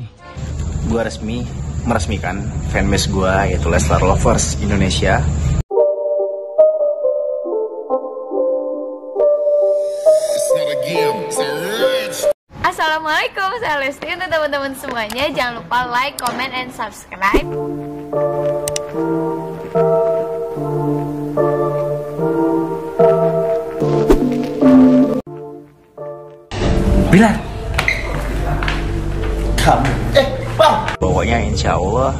ini? Gue resmi meresmikan fanbase gue yaitu Leslar Lovers Indonesia. Assalamualaikum, saya Lesti untuk teman-teman semuanya Jangan lupa like, comment, and subscribe Bilar Kamu. Eh bang. Pokoknya insya Allah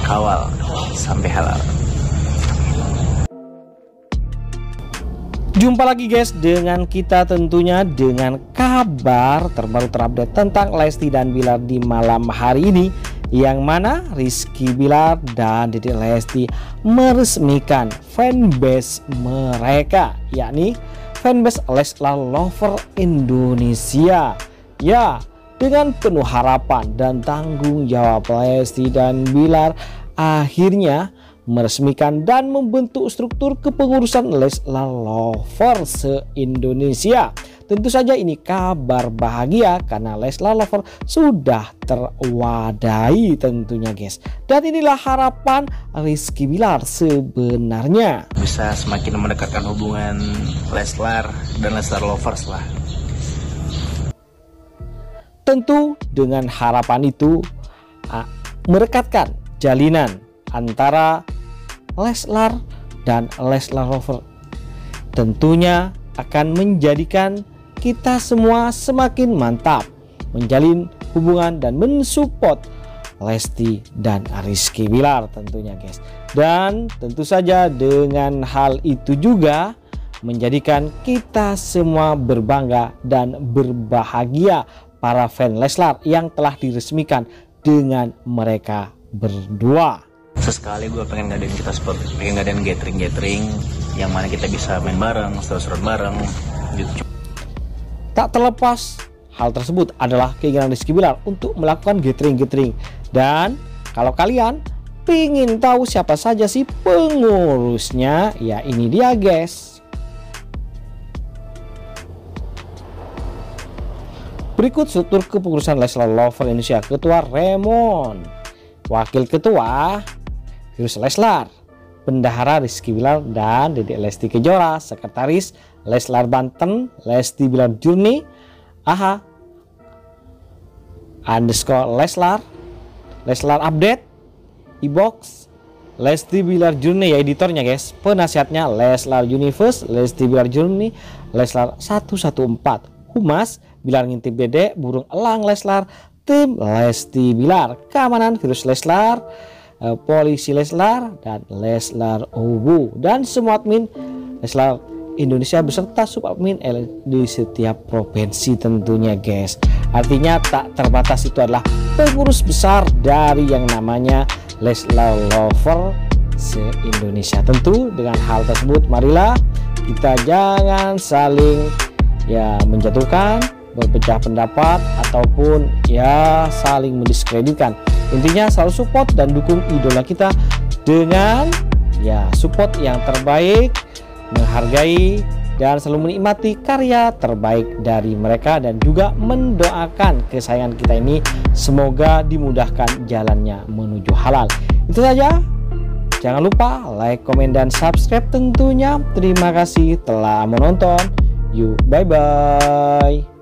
Kawal Sampai halal. Jumpa lagi guys dengan kita tentunya dengan kabar terbaru terupdate tentang Lesti dan Bilar di malam hari ini yang mana Rizky Bilar dan Dede Lesti meresmikan fanbase mereka yakni fanbase Leslar Lover Indonesia. Ya dengan penuh harapan dan tanggung jawab Lesti dan Bilar akhirnya meresmikan dan membentuk struktur kepengurusan Leslar Lover se-Indonesia. Tentu saja ini kabar bahagia karena Leslar Lover sudah terwadai tentunya guys. Dan inilah harapan Rizky Bilar sebenarnya. Bisa semakin mendekatkan hubungan Leslar dan Leslar Lovers lah. Tentu dengan harapan itu merekatkan jalinan antara Leslar dan Leslar Rover. Tentunya akan menjadikan kita semua semakin mantap menjalin hubungan dan mensupport Lesti dan Rizky Bilar tentunya guys. Dan tentu saja dengan hal itu juga menjadikan kita semua berbangga dan berbahagia para fan Leslar yang telah diresmikan dengan mereka berdua. Sesekali gue pengen ngadain kita sport pengen ngadain gathering gathering yang mana kita bisa main bareng seru-seruan bareng gitu. Tak terlepas hal tersebut adalah keinginan Rizky Bilar untuk melakukan gathering-gathering. Dan kalau kalian ingin tahu siapa saja sih pengurusnya ya ini dia guys berikut struktur kepengurusan Leslar Lover Indonesia Ketua Raymond Wakil Ketua Virus Leslar, Bendahara Rizky Bilar dan Dedek Lesti Kejora, Sekretaris Leslar Banten, Lesti Bilar Jurni, AHA, underscore Leslar, Leslar Update, Ibox, Lesti Bilar Jurni ya editornya guys, penasihatnya Leslar Universe, Lesti Bilar Jurni, Leslar 114, Humas, Bilar Ngintip Dede, Burung Elang Leslar, tim Lesti Bilar, keamanan virus Leslar, uh, polisi Leslar dan Leslar Ubu dan semua admin Leslar Indonesia beserta subadmin di setiap provinsi tentunya guys. Artinya tak terbatas itu adalah pengurus besar dari yang namanya Leslar Lover se-Indonesia. Tentu dengan hal tersebut marilah kita jangan saling ya menjatuhkan berpecah pendapat ataupun ya saling mendiskreditkan. Intinya selalu support dan dukung idola kita dengan ya support yang terbaik menghargai dan selalu menikmati karya terbaik dari mereka dan juga mendoakan kesayangan kita ini semoga dimudahkan jalannya menuju halal. Itu saja. Jangan lupa like komen dan subscribe tentunya. Terima kasih telah menonton. Yuk bye bye